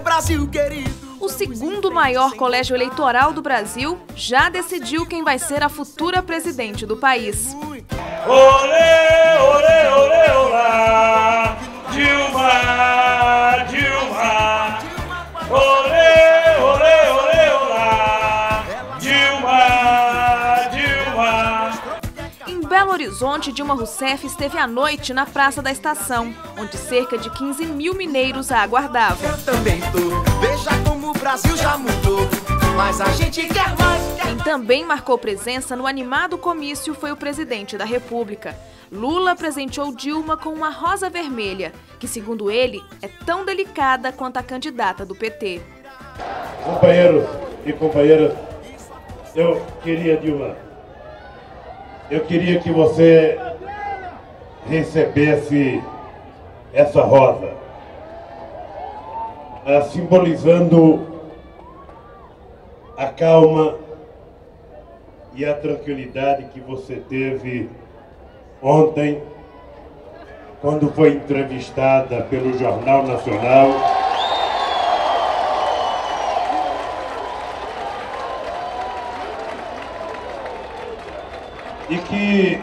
meu Brasil querido. O segundo maior colégio eleitoral do Brasil já decidiu quem vai ser a futura presidente do país. Olê, olê, olê, olá, Dilma, Dilma. Olê, Belo Horizonte, Dilma Rousseff esteve à noite na Praça da Estação, onde cerca de 15 mil mineiros a aguardavam. Eu também tô. Veja como o Brasil já mudou. Mas a gente quer mais. Quer... Quem também marcou presença no animado comício foi o presidente da República. Lula presenteou Dilma com uma rosa vermelha, que, segundo ele, é tão delicada quanto a candidata do PT. Companheiros e companheiras, eu queria, Dilma, eu queria que você recebesse essa rosa, ah, simbolizando a calma e a tranquilidade que você teve ontem, quando foi entrevistada pelo Jornal Nacional. E que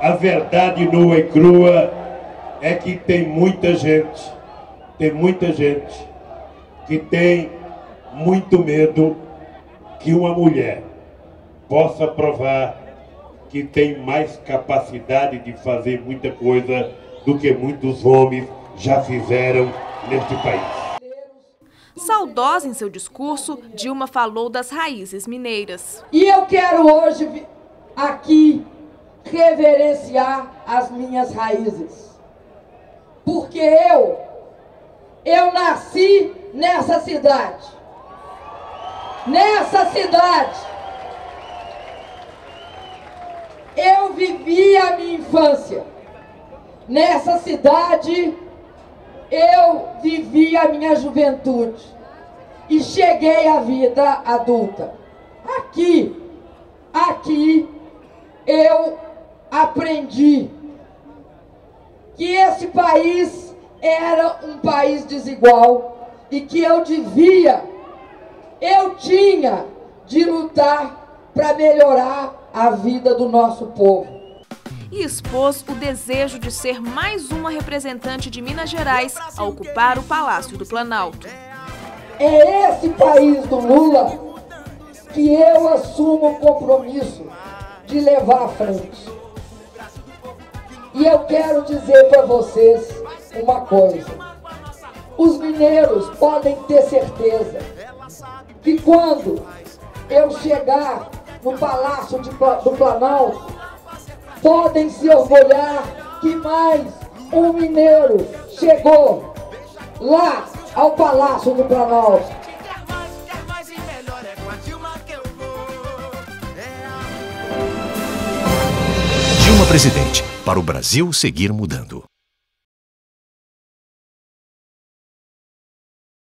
a verdade nua e crua é que tem muita gente, tem muita gente que tem muito medo que uma mulher possa provar que tem mais capacidade de fazer muita coisa do que muitos homens já fizeram neste país. Saudosa em seu discurso, Dilma falou das raízes mineiras. E eu quero hoje aqui reverenciar as minhas raízes. Porque eu, eu nasci nessa cidade. Nessa cidade. Eu vivi a minha infância. Nessa cidade eu vivi a minha juventude e cheguei à vida adulta. Aqui, aqui eu aprendi que esse país era um país desigual e que eu devia, eu tinha de lutar para melhorar a vida do nosso povo e expôs o desejo de ser mais uma representante de Minas Gerais a ocupar o Palácio do Planalto. É esse país do Lula que eu assumo o compromisso de levar à frente. E eu quero dizer para vocês uma coisa. Os mineiros podem ter certeza que quando eu chegar no Palácio de, do Planalto, podem se orgulhar que mais um mineiro chegou lá ao Palácio do Planalto. Dilma Presidente, para o Brasil seguir mudando.